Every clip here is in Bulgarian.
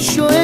show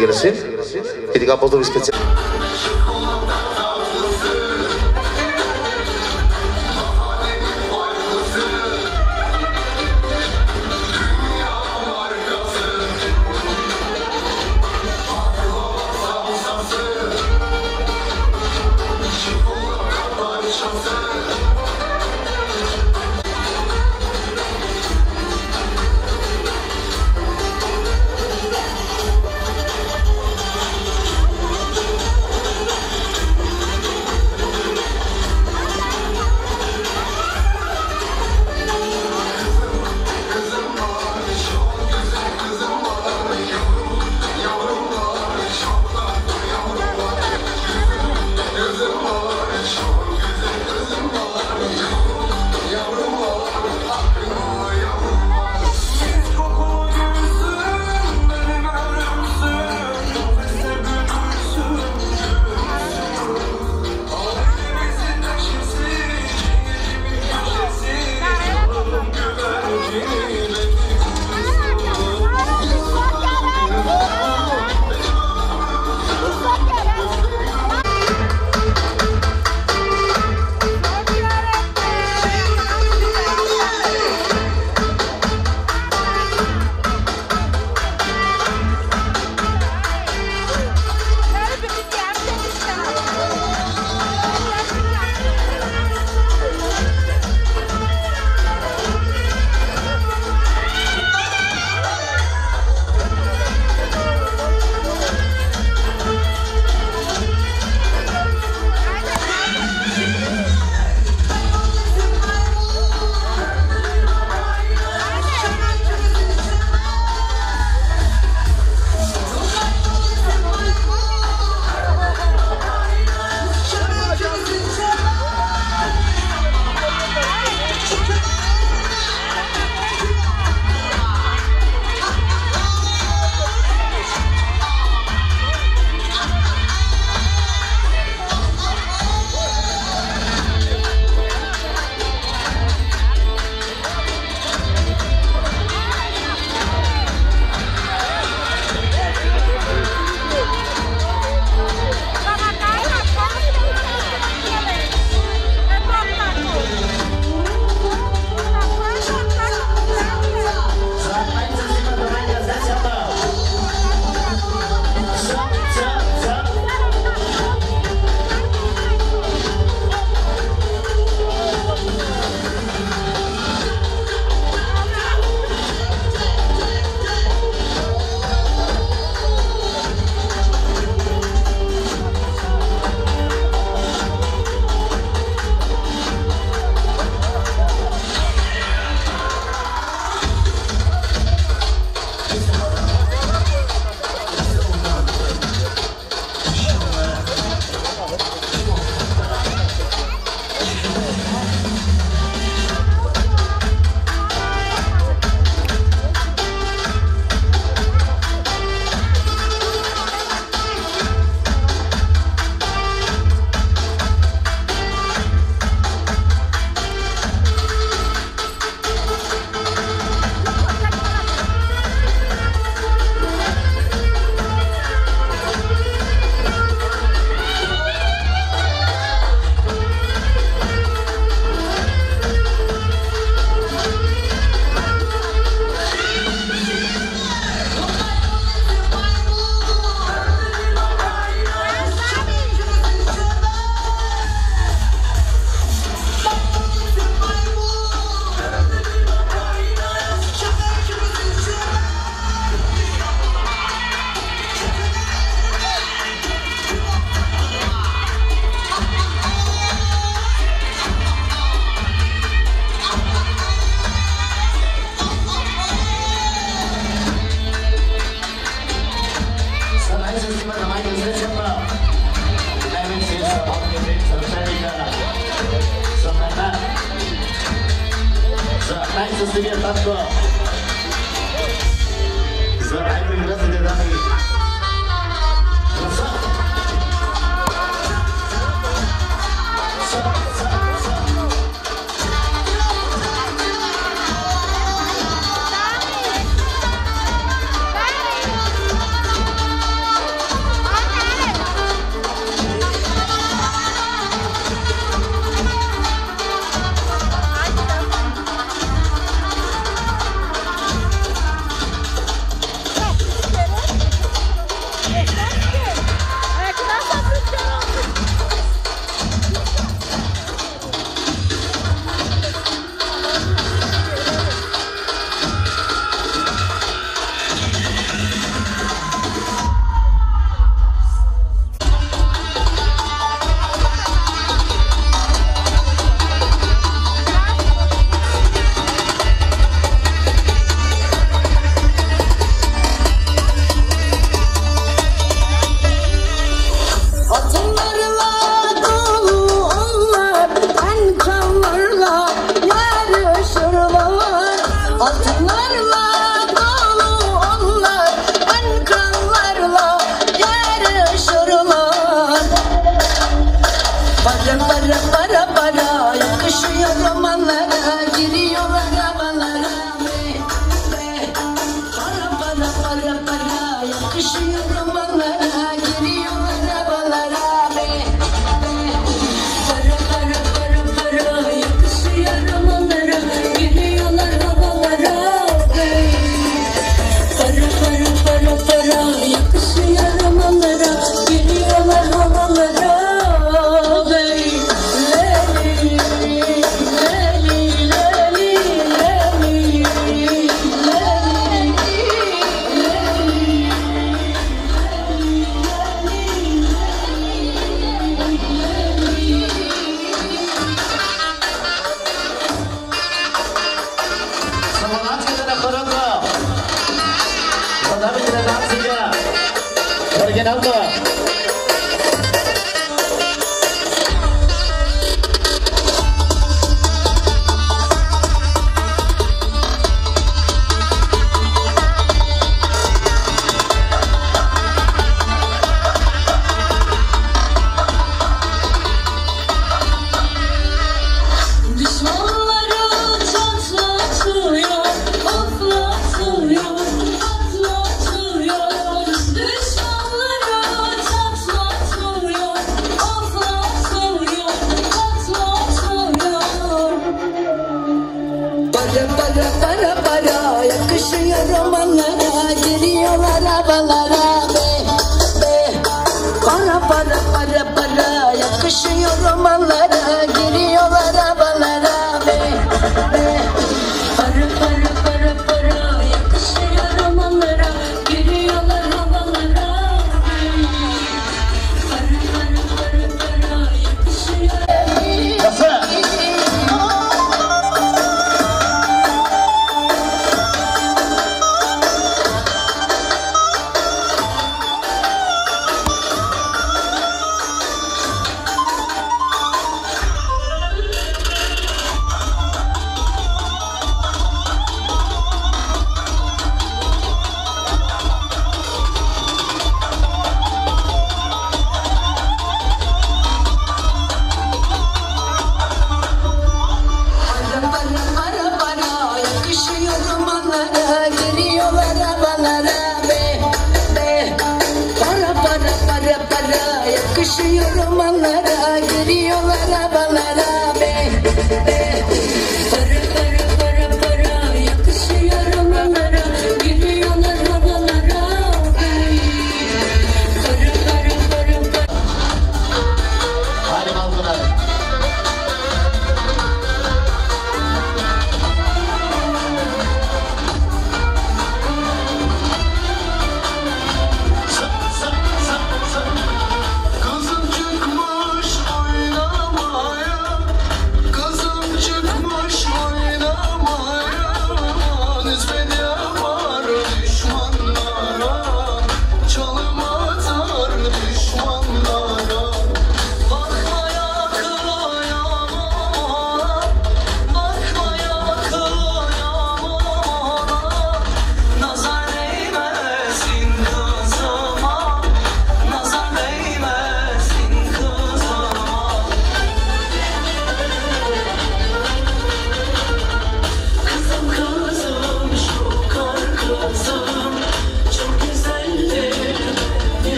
get a seat.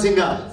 Mazinga.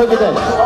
避けたい。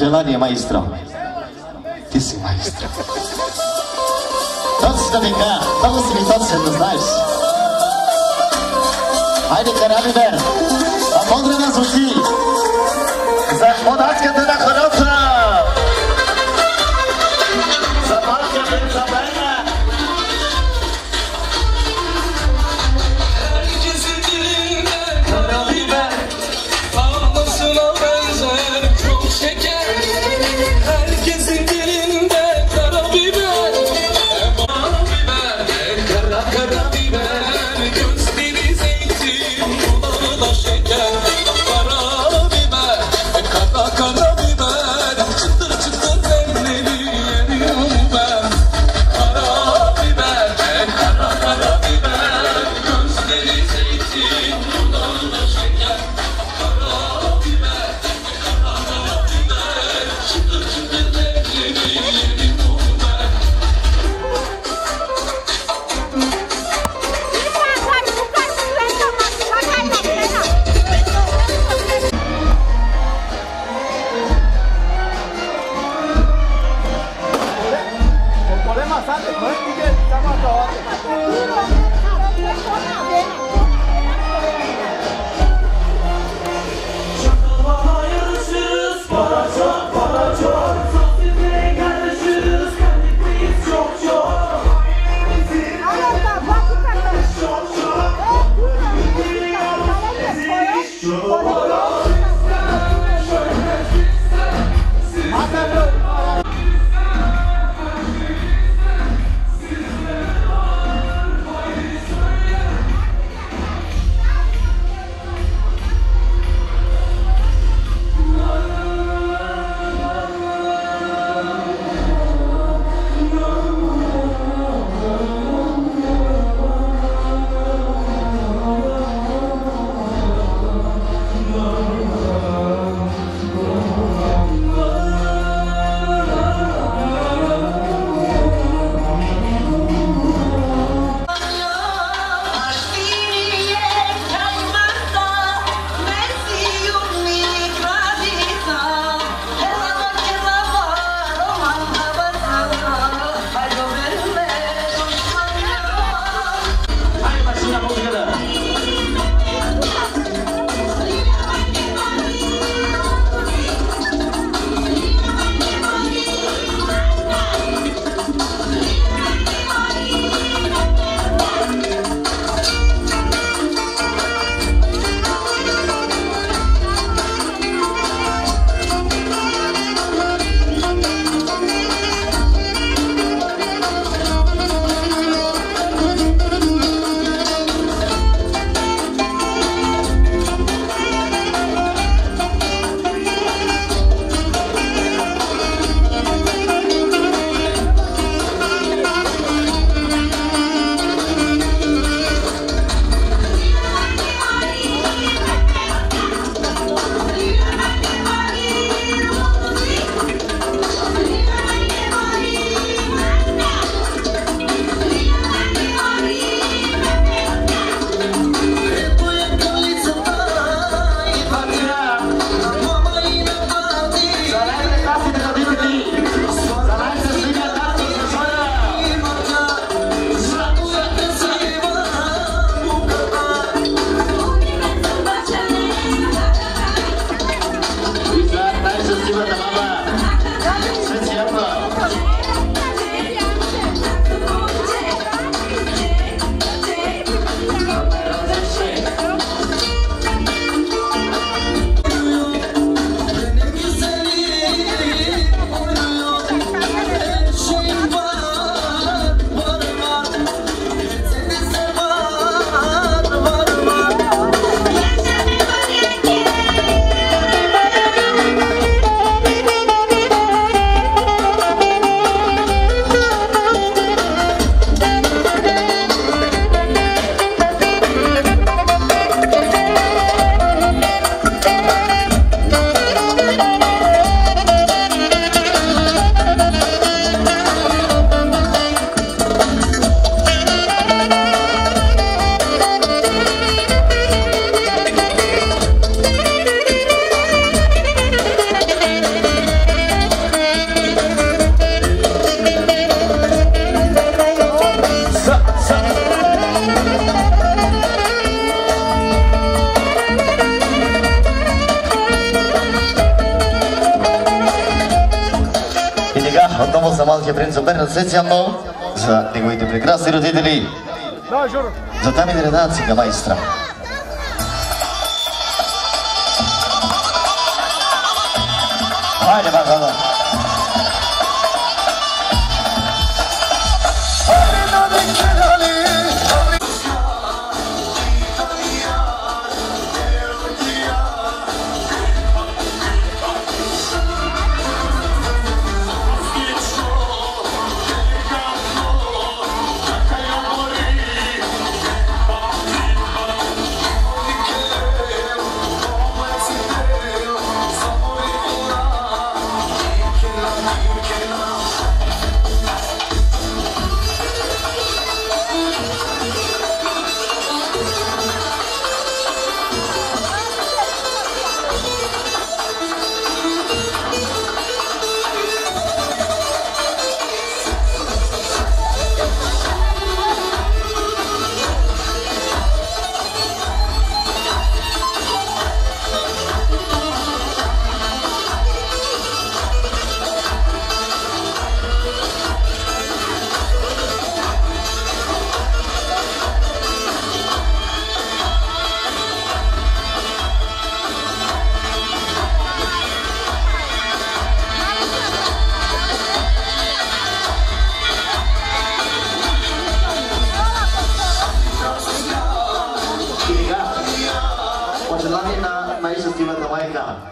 gelaria, maestrão. Que sim, maestrão. Todos da cá, vamos seguir todos os nós. Haydi karar ver. Amondra nas uçi. Zamodat kadar akıl.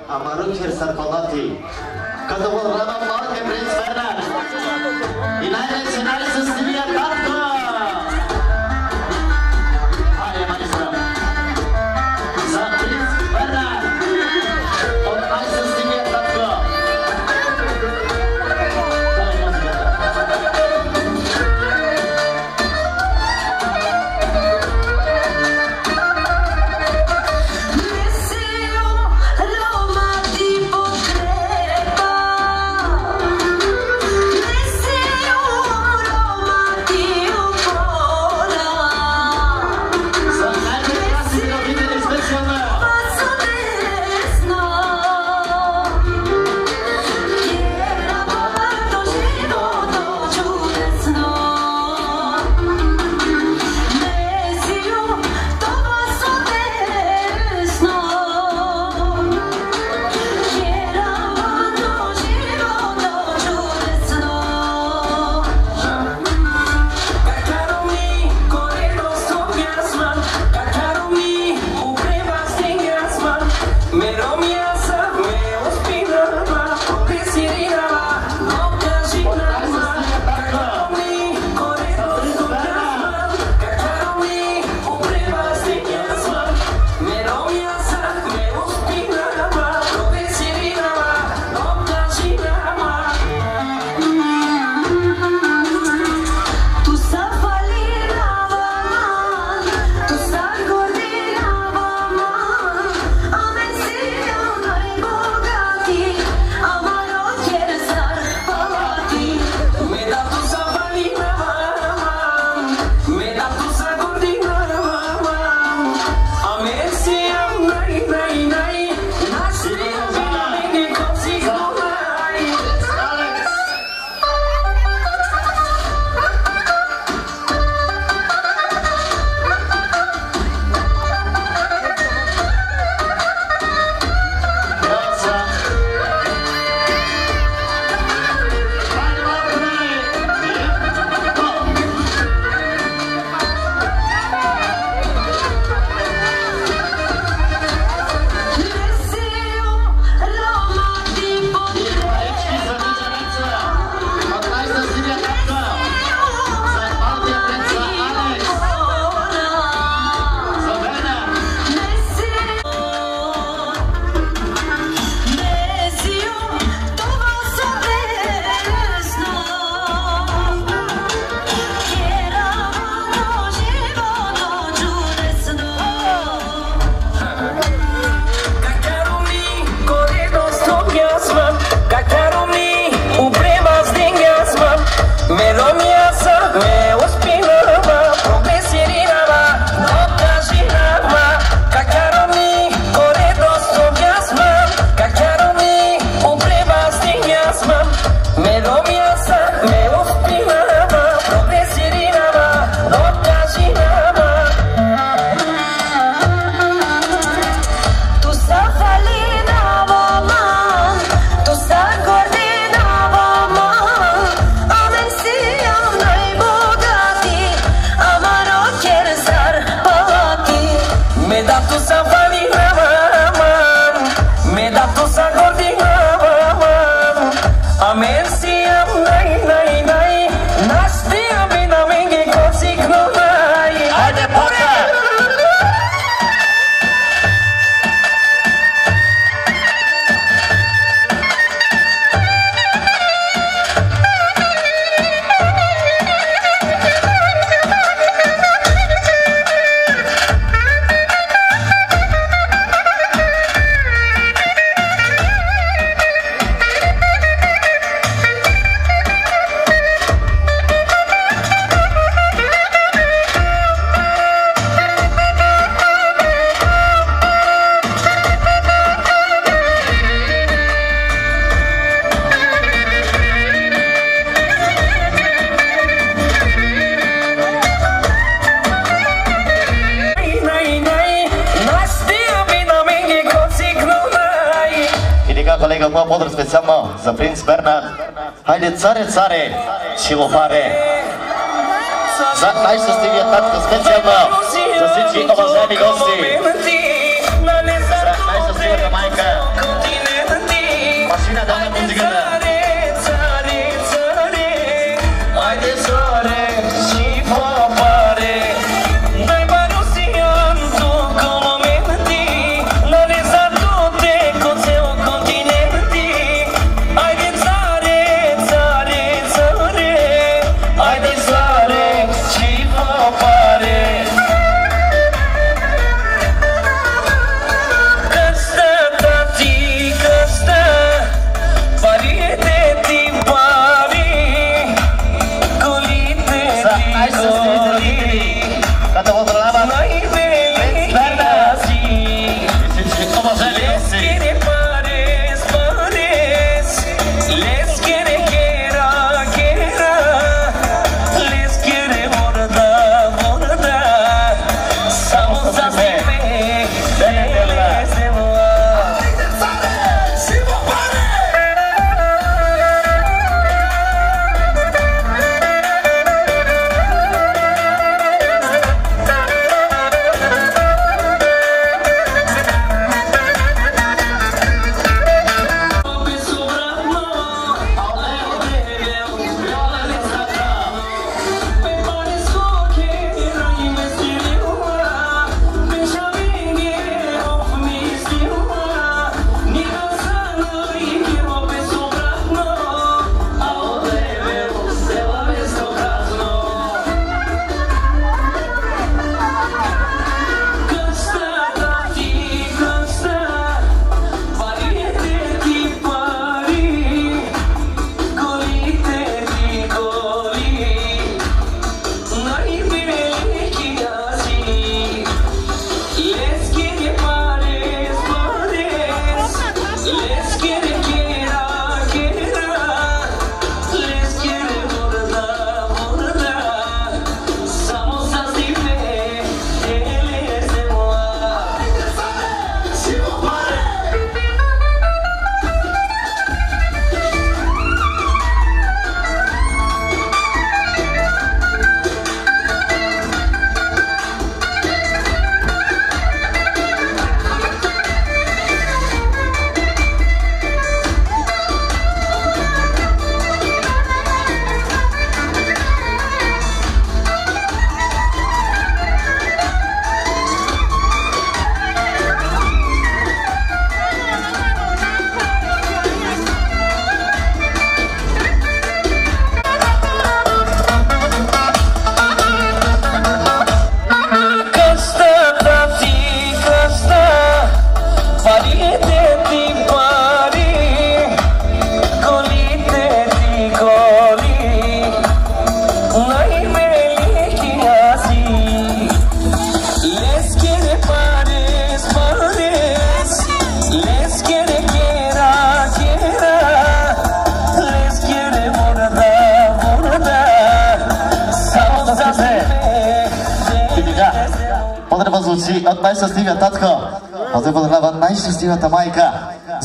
am arunčeri sarcolati. Kada vol prince Fernand. I najveći sare și o pare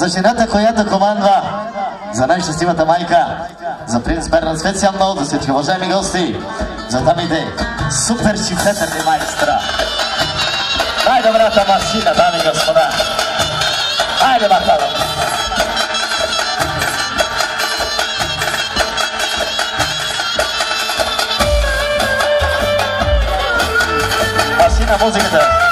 За жената, която командва за най-щастивата майка, за принц Бернан специално от всички уважаеми гости, за дамите, супер шифетът майстра. Най-добрата машина, дами и господа. Айде, Махалов! Машина музиката.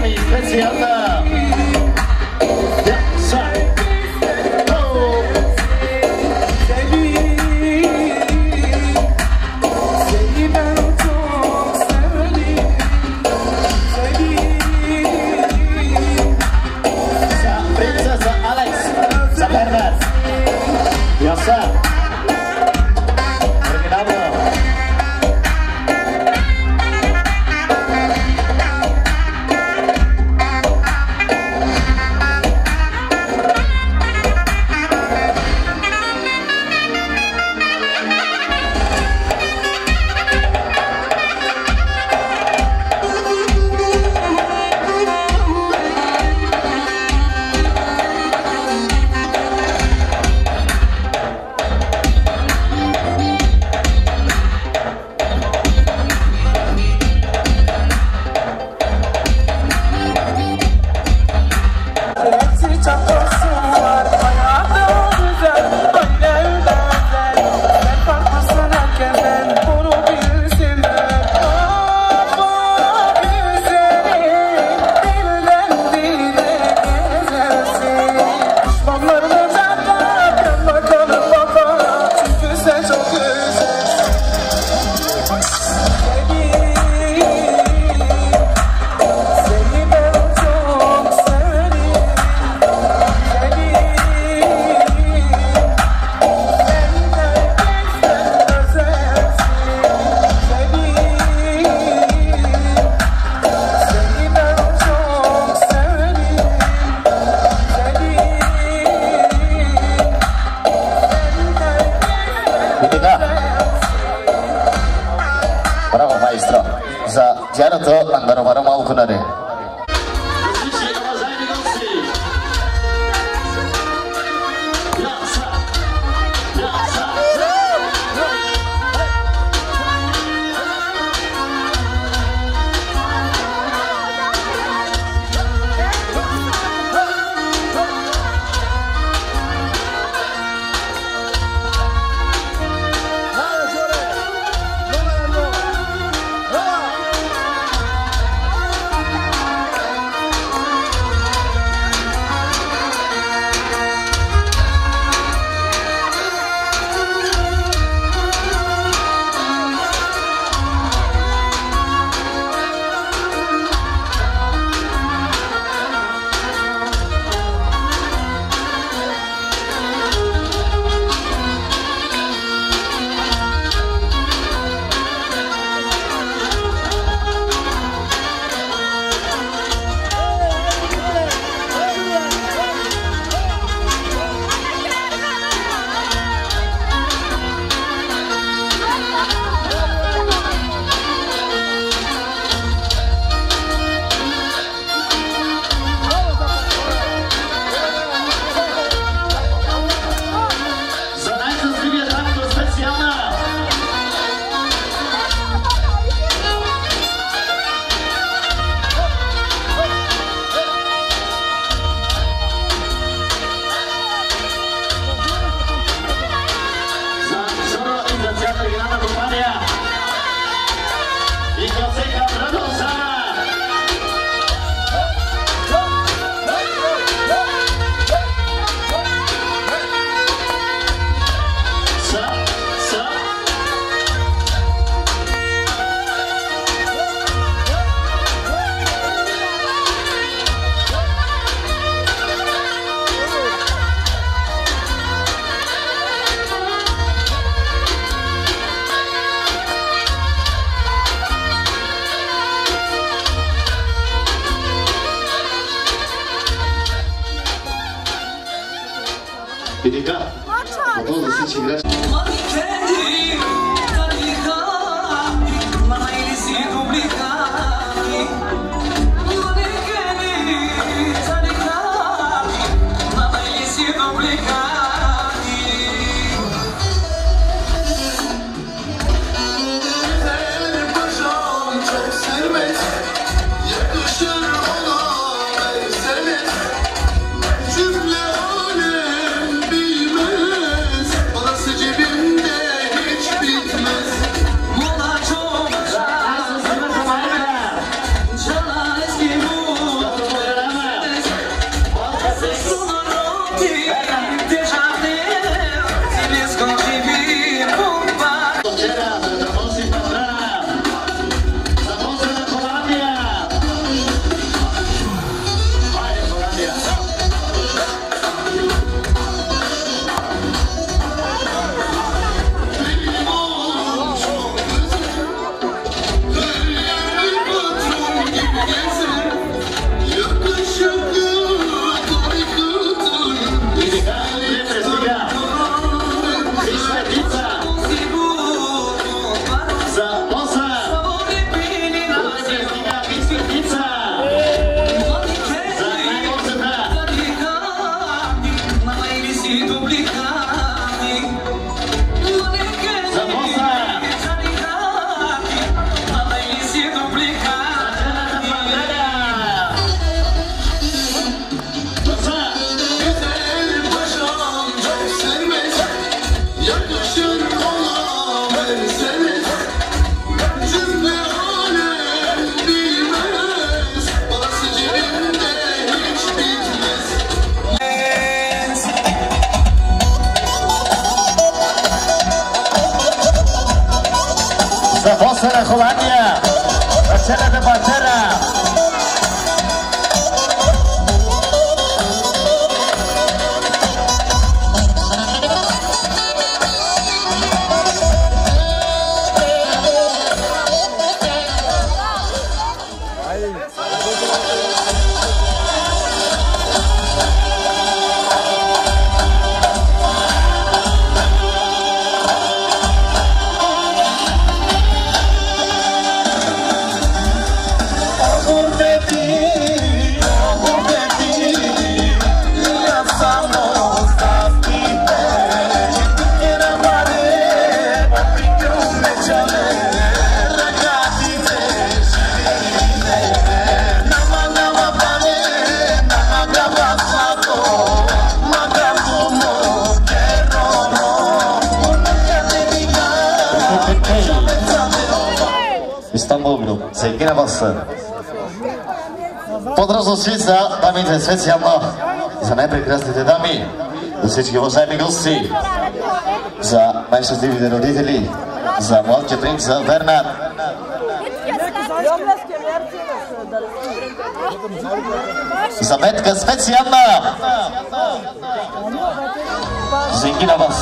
每天只要呢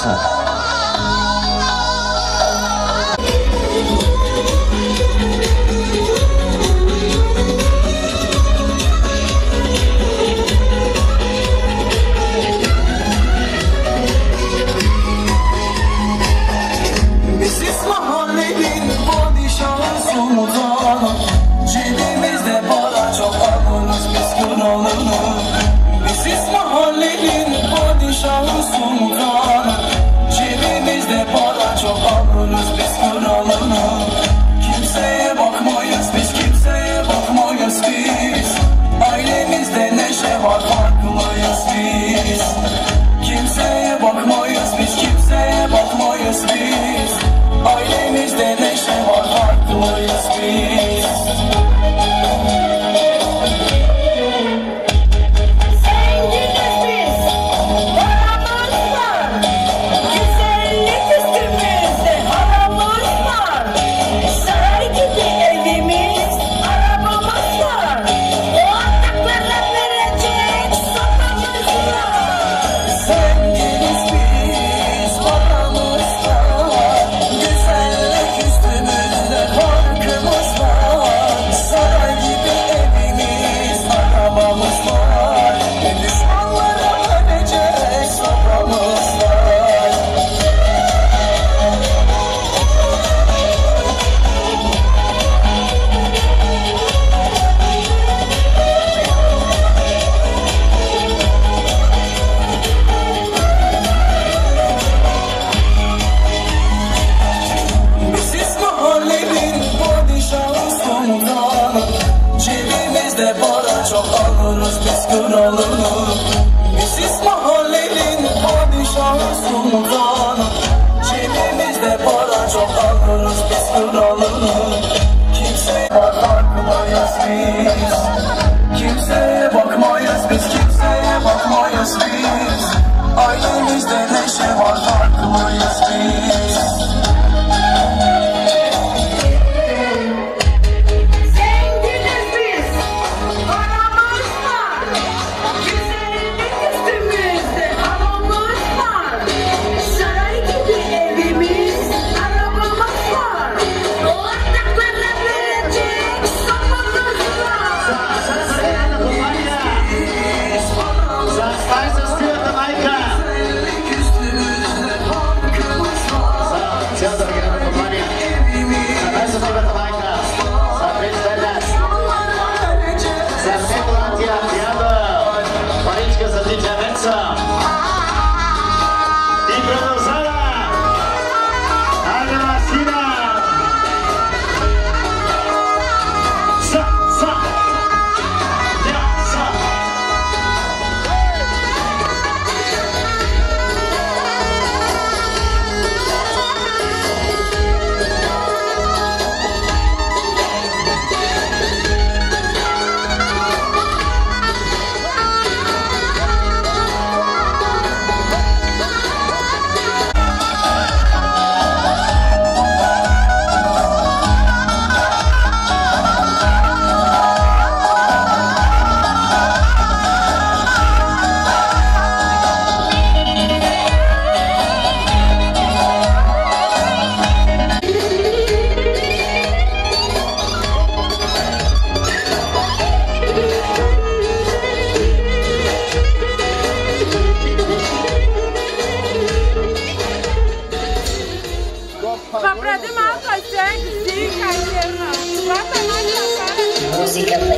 啊。biz Kimseye bakmayız biz Kimseye bakmayız biz. Ailemizde neşe var Farklıyız biz.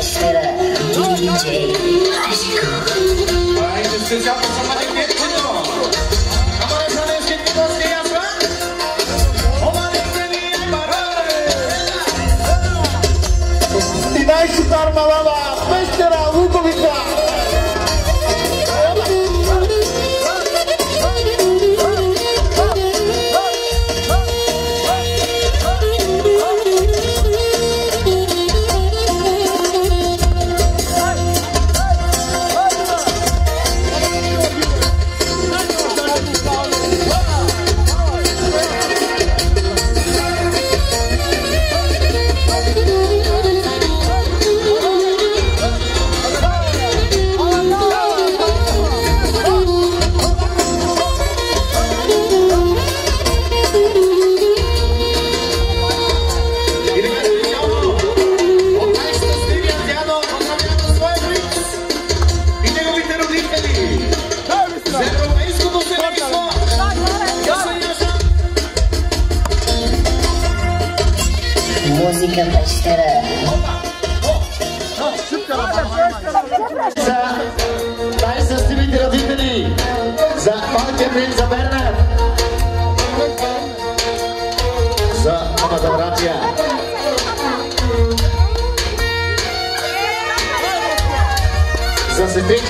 Mixer, DJ, Bicycle. Alright, just sit up. Somebody get put on.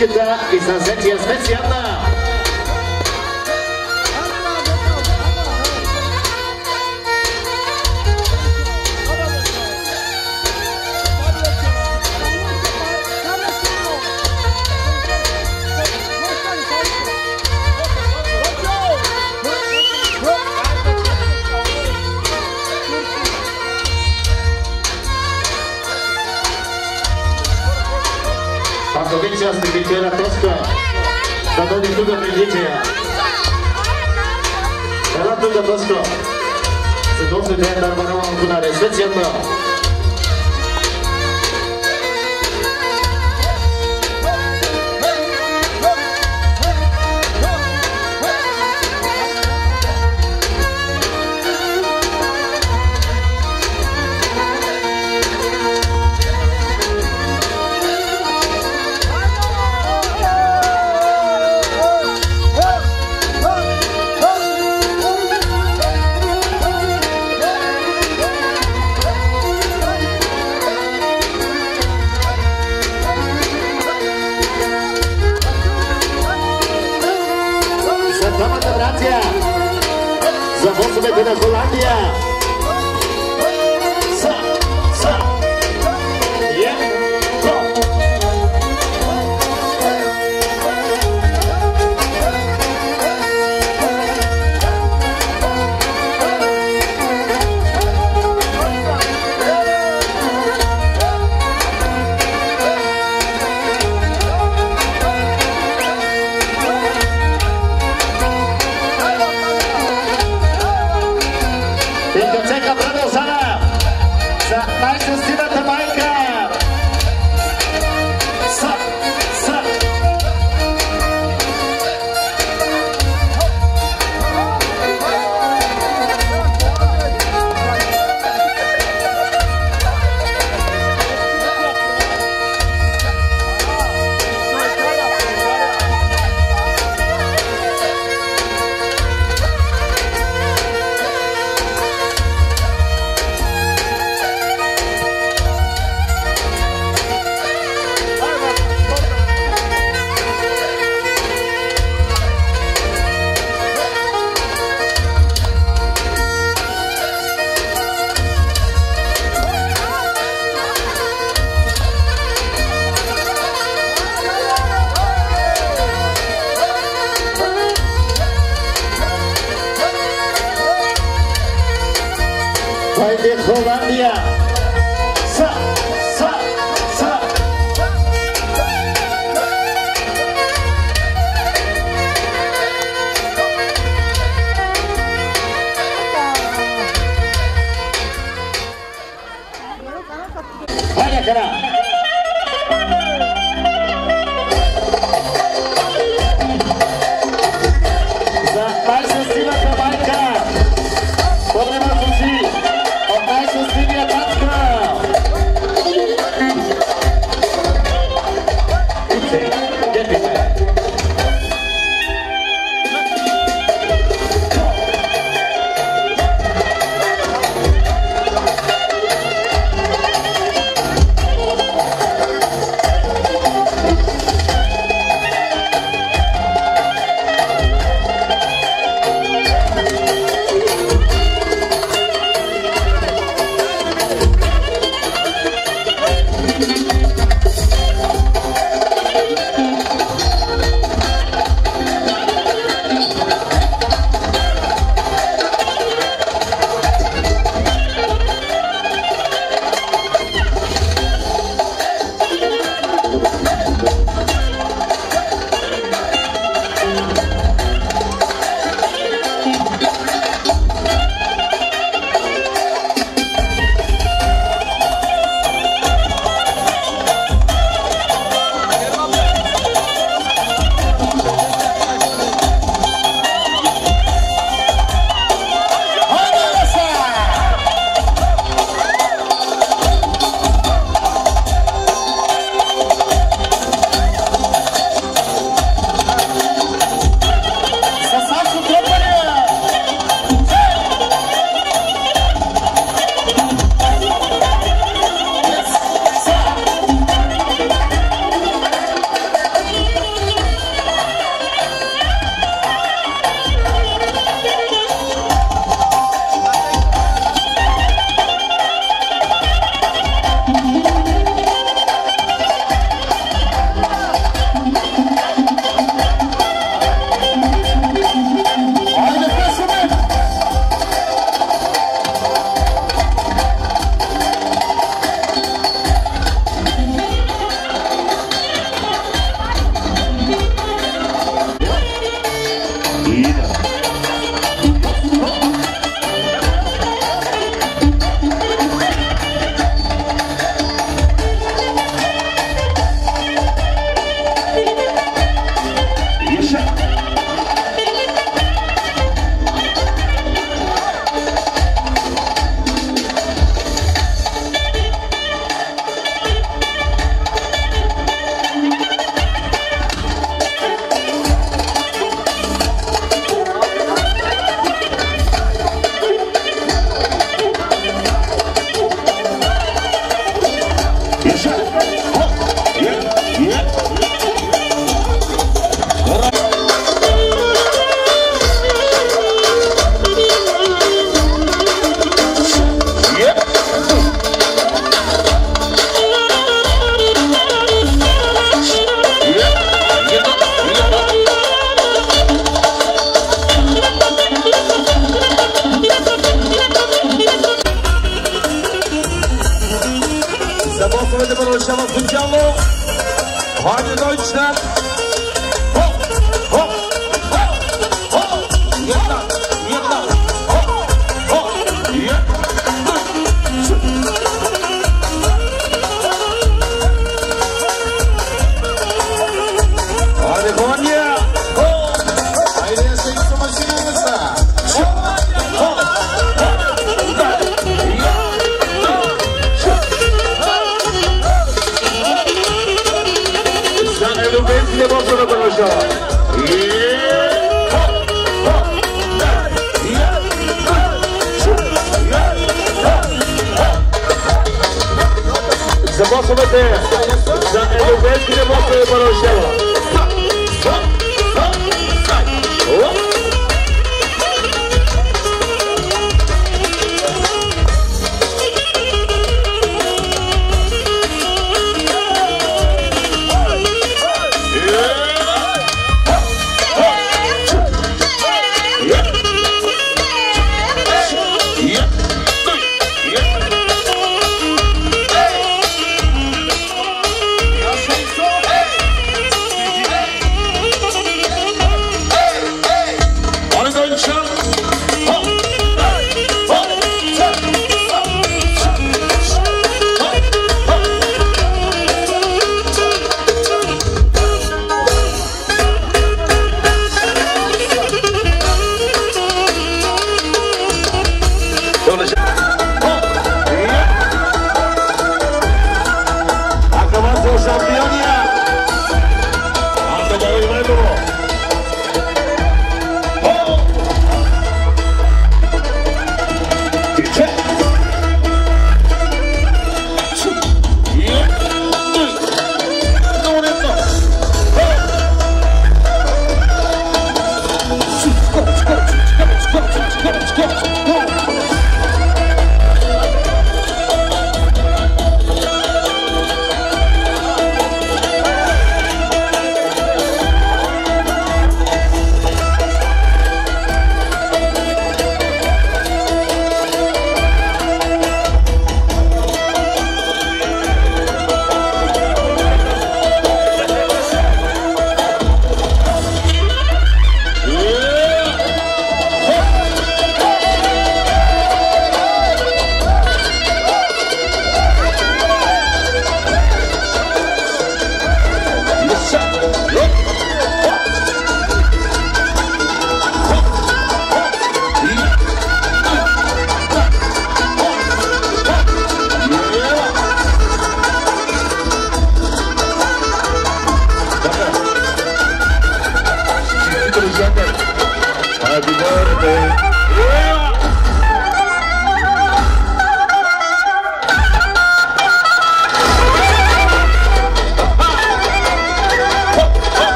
Üsküdar, İstanbul, Yasmet, Yatlar.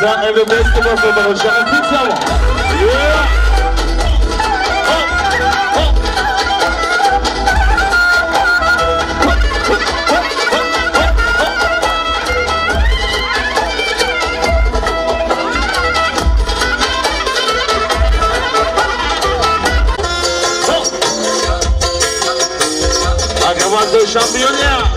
Now everybody come up with a shout. Keep going. Yeah. Champion.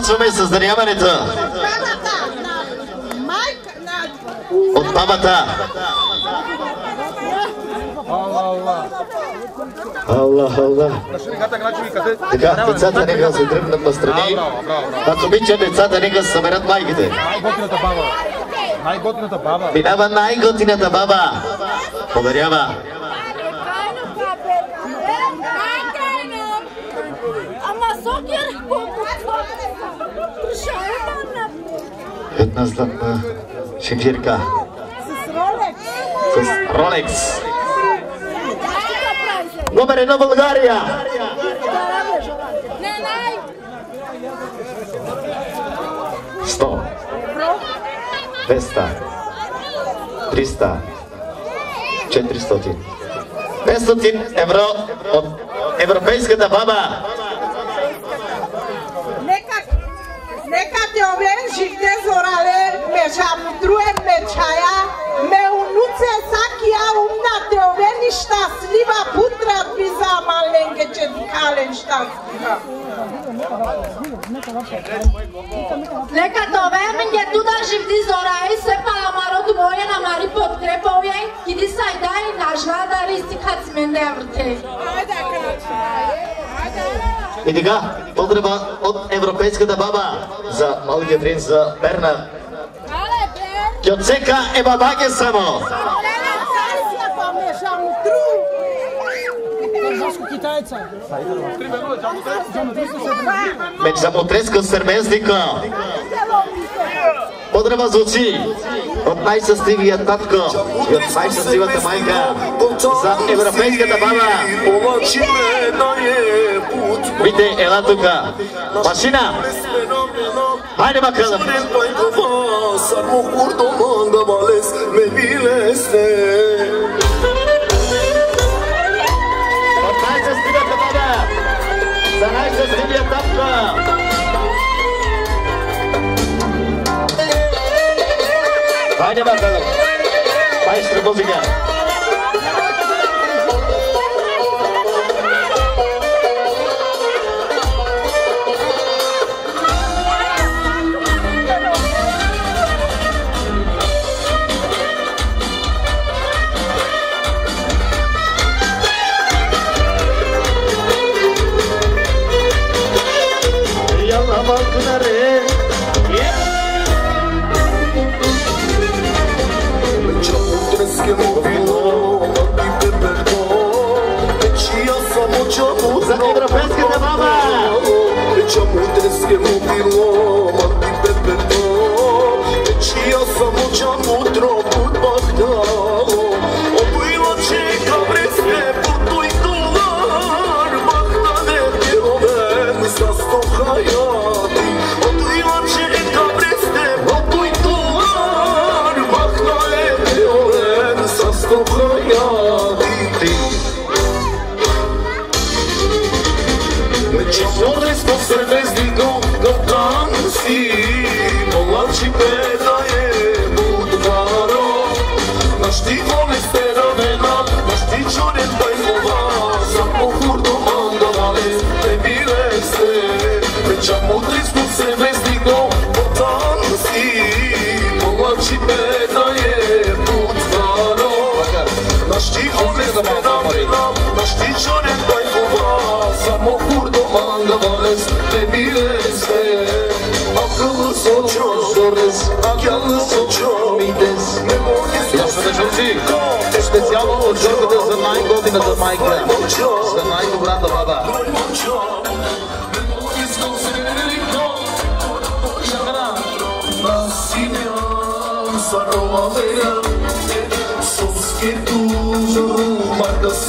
Така. Почваме с даряването от бабата. Аллах, Аллах. Така, децата нека се дръпнат на страни. Ако обича, децата нека се съберат майките. Най-готината баба. Най-готината баба. Минава най-готината баба. Подарява. Една златна шефирка с Ролекс. Номер едно България. 100, 200, 300, 400, 500 евро от европейската баба. ben jikte zorale me jam druen me chaya me unuțe sakia umna te oveni sliva putra tviza malenge ce dikale šta sliva. Leka to vemen je tuda živdi zorai se pa amarot moje na mari pod krepove kidi saj daj na žladari stikacmen devrte. Ajde, kače. Ajde, ajde. И така, поздрава от европейската баба за малкия принц за Бернард. Кьоцека е бабаге само. Мен замотреска сърмезника. Поздрава звучи от най-щастливия татко и от най-щастливата майка за европейската баба. Вите, ела тука. Машина! Хайде бакалам! От най-щастливата баба за най-щастливия татко. Hadi bakalım. Başlık bozuk ya. interrompeu o Специално от журката за най-готината майка, за най-добрата баба.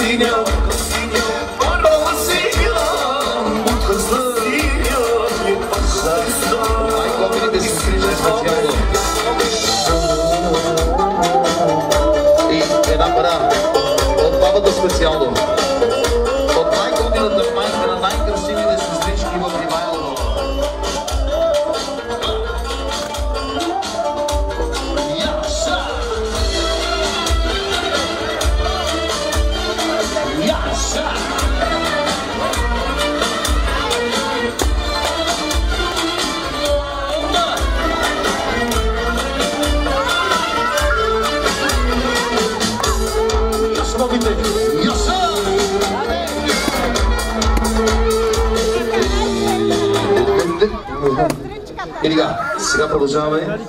И 是焦的 продължаваме.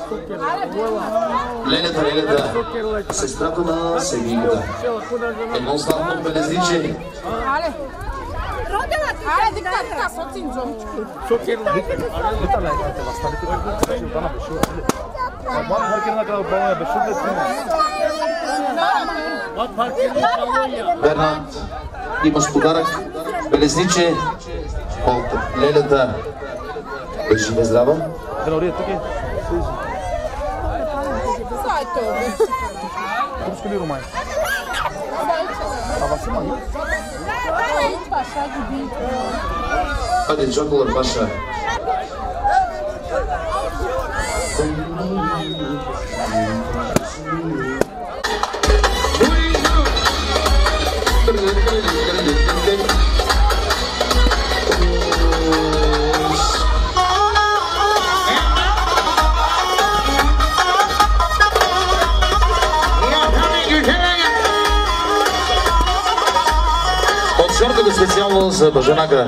Лелята, лелята, сестрата на Сегигата. Едно славно белезниче. Аре, диктат, така, социн джомчки. Шокер, лита лайкате вас, ставите да се дана беше. Бат паркер на краю балоня беше да Бат паркер на балоня. Бернат, имаш подарък. Белезниче от лелята. Да живе здрава. Ganaurija tukaj? Saj to. Kako skoliro imaš? A mais. ima nič? Paša olha, Hadi čokolar paša. Thank. 时候是那个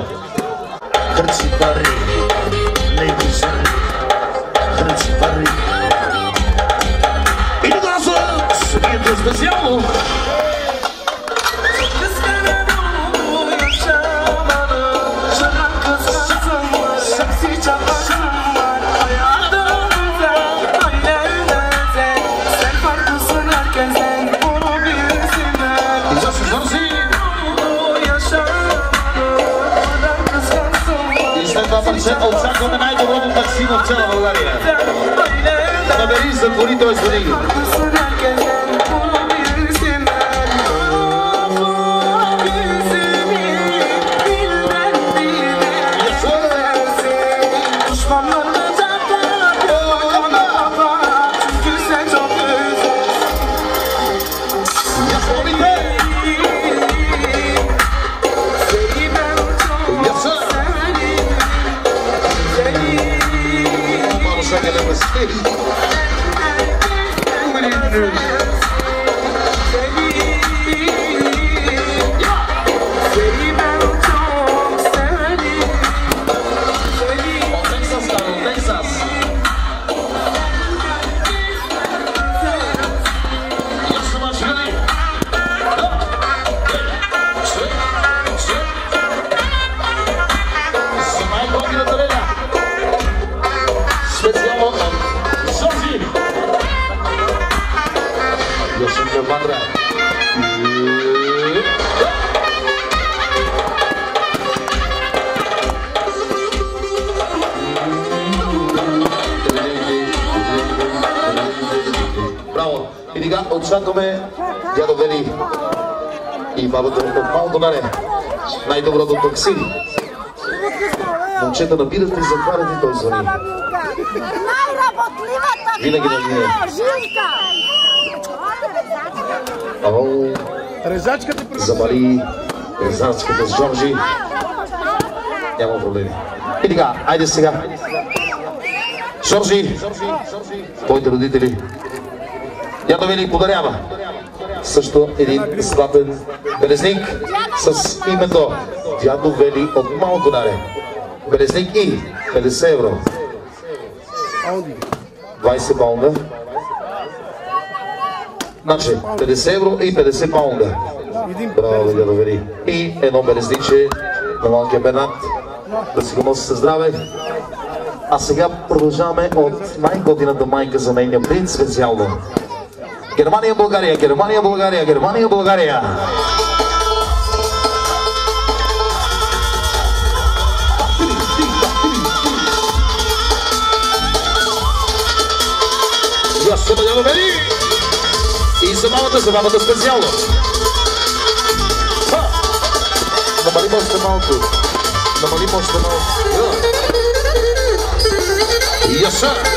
след това парче очакваме най-доброто такси в цяла България. Такси. Момчета набират и затварят и той звъни. Най-работливата Винаги да е. Жилка! О, Резачката завали резачката с Жоржи. Няма проблеми. И така, айде сега. Жоржи, твоите родители. Дядо Вели подарява също един златен белезник с името Дядо Вели от Малко Наре. Белезник и 50 евро. 20 паунда. Значи, 50 евро и 50 паунда. Браво, дядо Вели. И едно белезниче на малкия Бернат. Да си го носи със здраве. А сега продължаваме от най-готината майка за нейния принц специално. Германия, България, Германия, България, Германия, България. Дядо Вели. И за мамата, за мамата специално. Ха! Намалим малко. Намалим още малко. Yes, sir.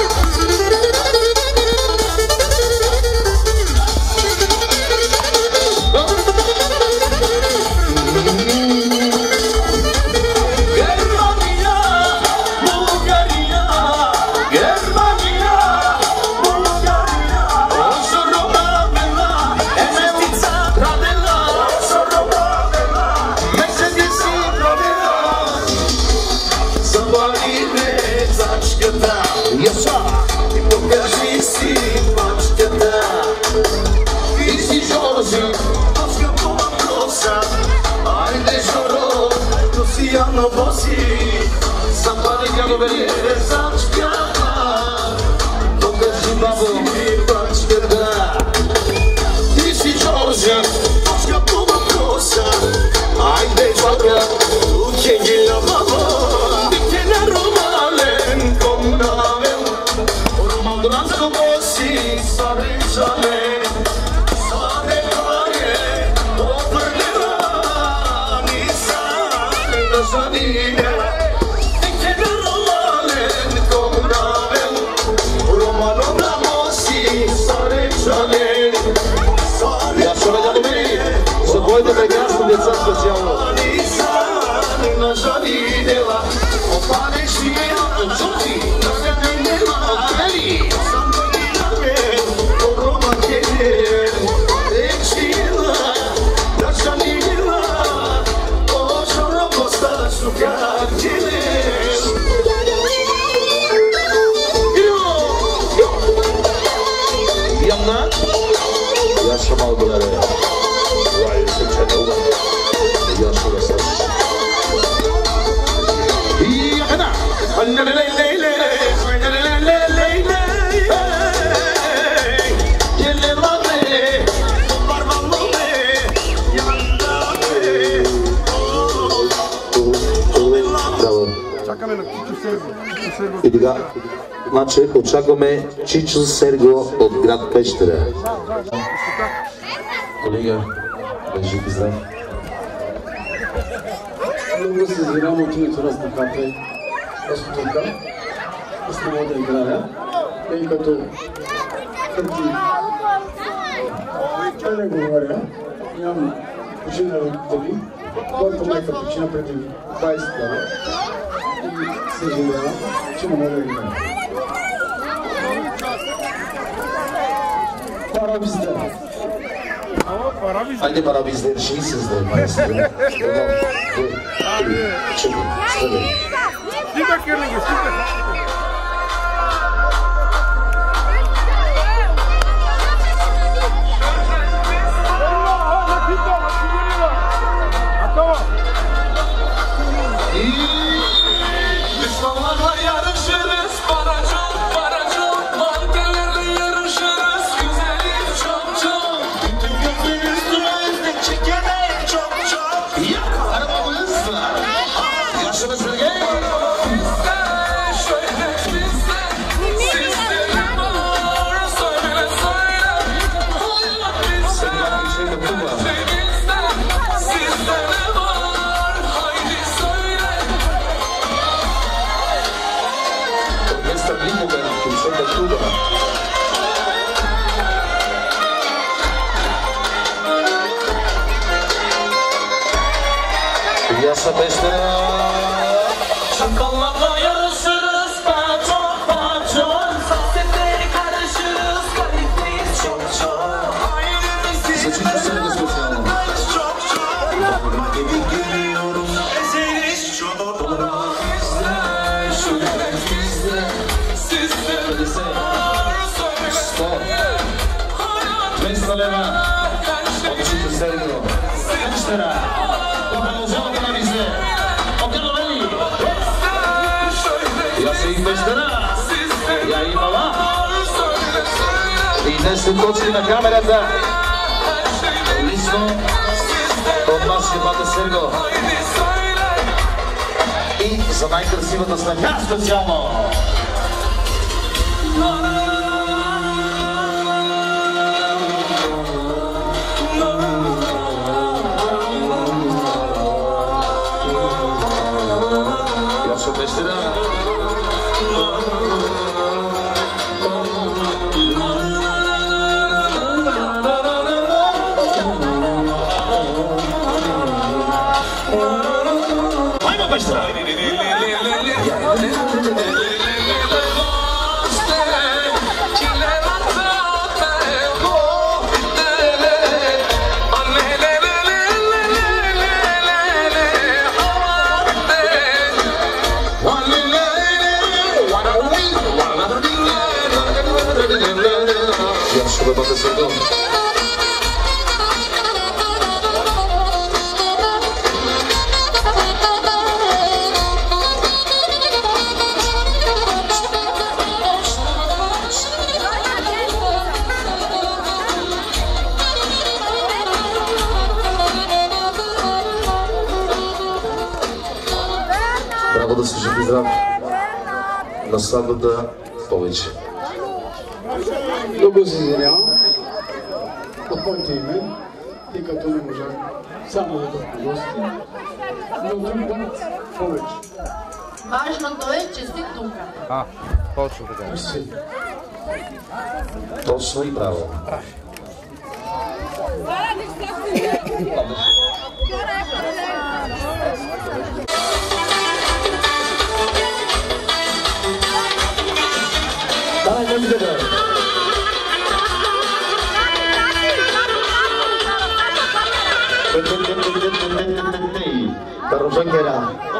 матча очакваме Чичо Серго от град Пещера. Колега, държи ти здрав. Много се извинявам от името на стъпата. Аз тук. Аз да играя. Тъй като преди... Той не говоря. Нямам причина да ви. Който някаква причина преди 20 години. Съжалявам, че не мога да играя. Anne bana bizleri şey sizde paylaştı. Şimdi. Bir dakika. Bir dakika. Днес ще точи на камерата. Лично от нашия бата Серго. И за най-красивата снаха специално. Russell. да повече. Много се извинявам от моите име, тъй като не можах само да бъдам гости, но друг път повече. Важното е, че си тук. А, точно така. Точно и право. Ладно,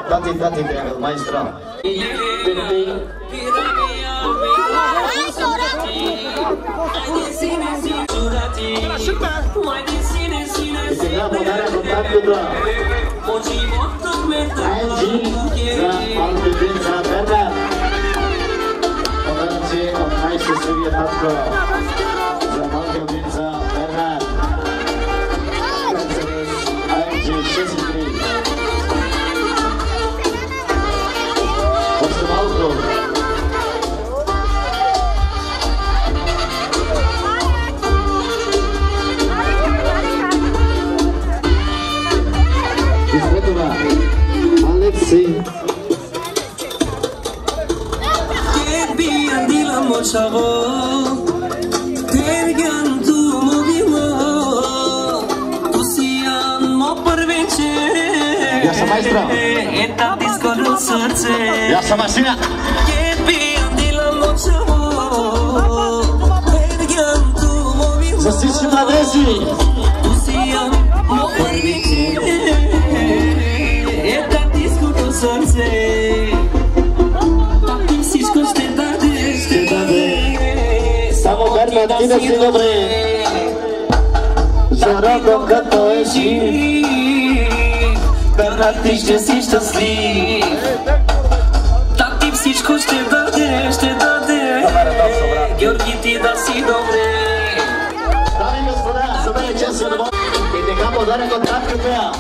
date, date, grande maestro. Entendeu? Mudar a vontade do Angie, Paulo de Vinci, Zaterra. Mudar-se, mais se seria tanto. عاشقا ترگن تو مبیما تو سیان ما پرویچه Γεια σας μαέστρα Ένα δύσκολο σόρτσε Γεια σας μασίνα Και μοβιμό Σας είσαι да си добре. Жарото като е жив. Бернат ти ще си щастлив. Так ти всичко ще даде, ще даде. Георги ти да си добре. Дами и господа, събере чест на Бог. И така подарък от татката.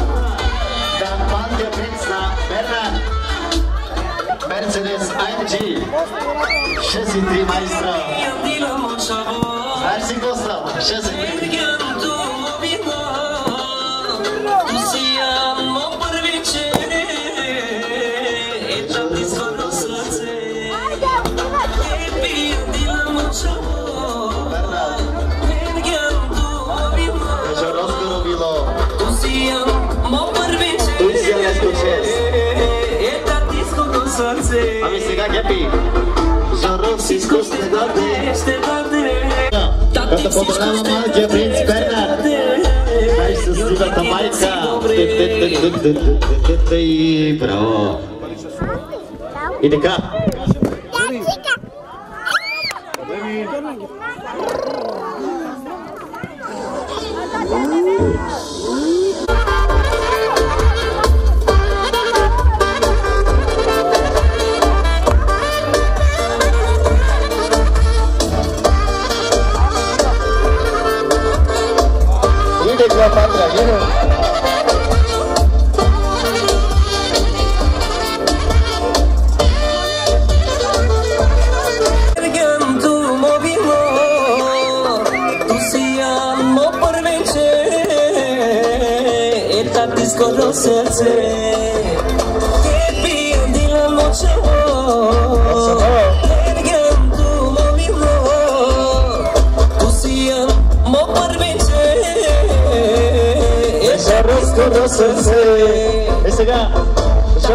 Да панте принц на Бернат. Мерцедес AMG. 6,3 майстра. Си какво става? 6,3. Кажа розгоро било. Той си е нещо чест. Ами ще поздравяме малкия принц Бернард. Най-щастливата майка. И браво. И така.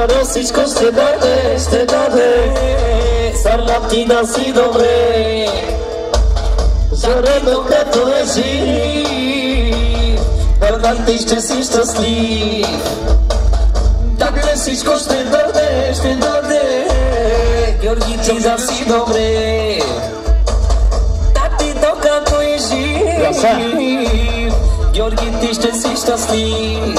Dorosić koście dane, jeszcze dane Sarlapki nas i dobre Żarego kretu leży Bernard, ty szczęśliwy, szczęśliwy Tak lesić koszty dane, jeszcze dane Georgi, ty nas i dobre Tak ty dokantujesz Georgi, ty szczęśliwy, szczęśliwy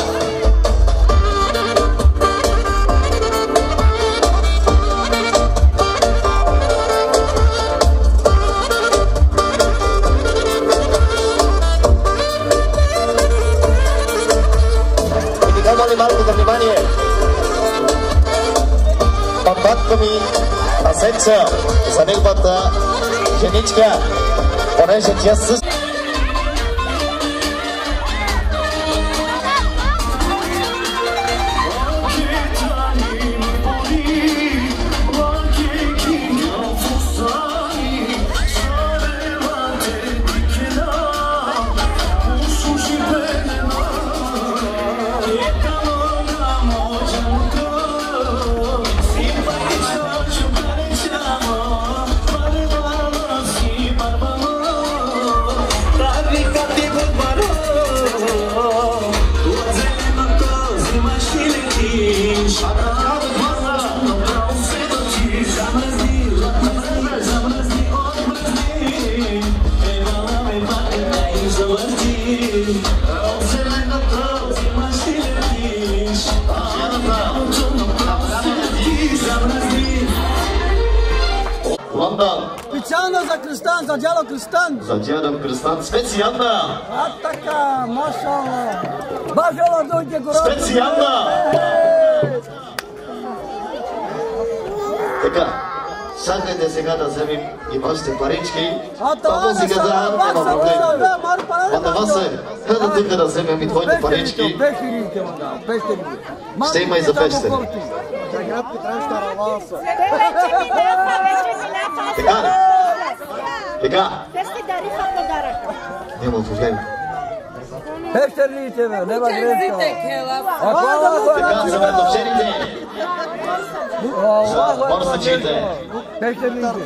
Папатко ми Асенца за неговата женичка. Понеже тя с... Кръстан, за дядо Кръстан. за дядом Кръстан, специална, А така, машала. Бажала дойде гора. специална. Така, сакайте сега да вземем и вашите парички. А това Павло не си каза, става, пак няма се проблем. вижда, Маро парада, Ама Васе, хайде тук да вземем и твоите парички. Пехерите, ма да, пехерите. Ще има и за пещери. За град Kak. Pasti dari Fakodara. Ini mau susah. Hepsi Riteve, ne var Riteve? Akvala akvala. Barsa çete. Hepsi Riteve.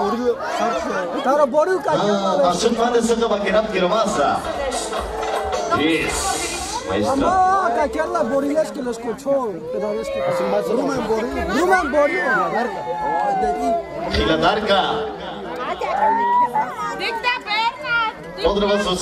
Boru sarsı. Tara boru kaçıyor. Aşın fadesi de bakın hep girmezsa. Yes. Ama kaçarlar borileş ki les koço. Pedales ki. Rumen boru. Rumen boru. Hiladarka. Niks daar bijna. Onder was wat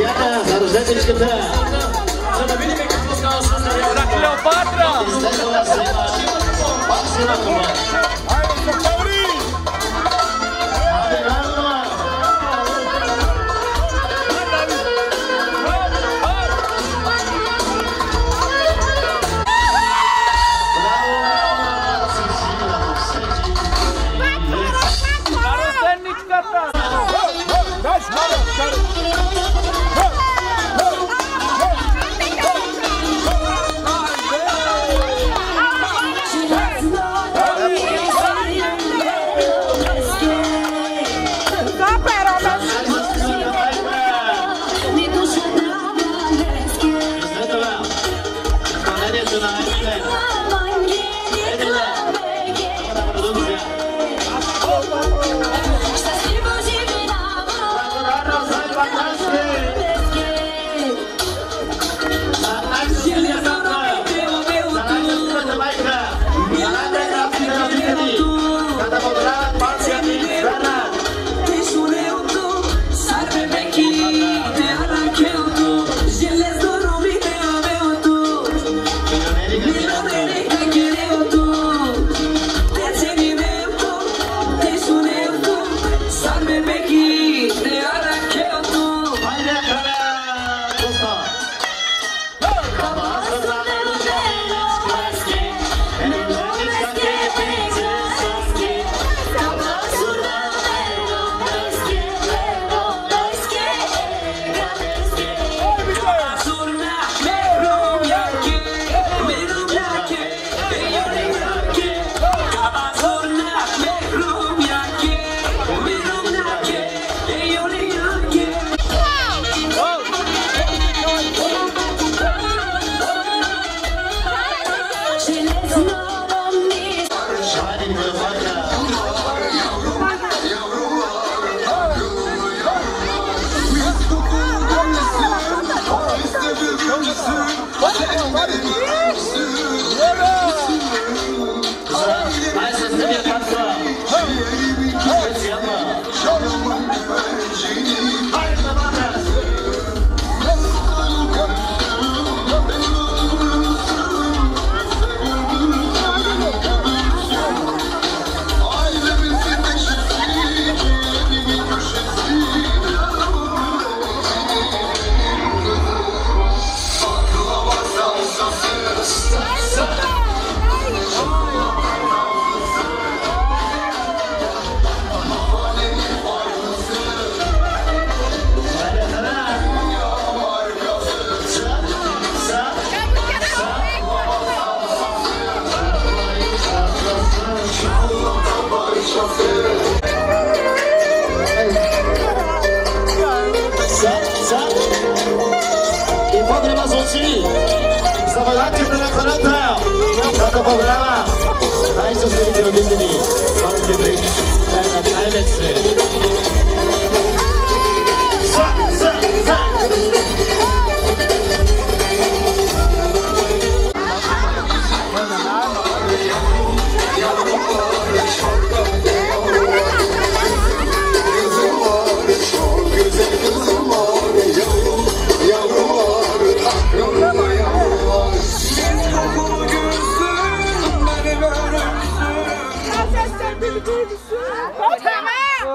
Diana Zarzewicz Kata. Zabawili mi kapłuska osłona. Za Kleopatra! Patrzcie na to.